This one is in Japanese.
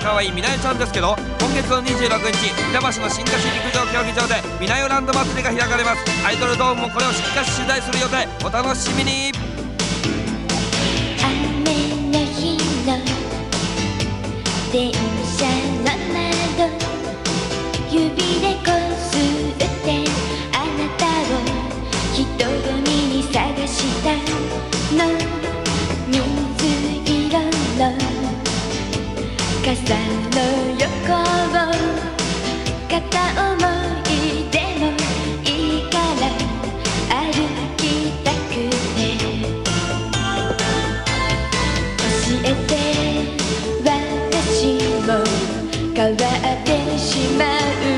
可愛いみなよちゃんですけど今月の26日板橋の新橋陸上競技場でみなよランド祭りが開かれます。アイドルドームもこれをしっかり取材する予定。お楽しみに。雨の日の電車の窓指でこ傘の横を片思いでもいいから歩きたくて。教えて私も変わってしまう。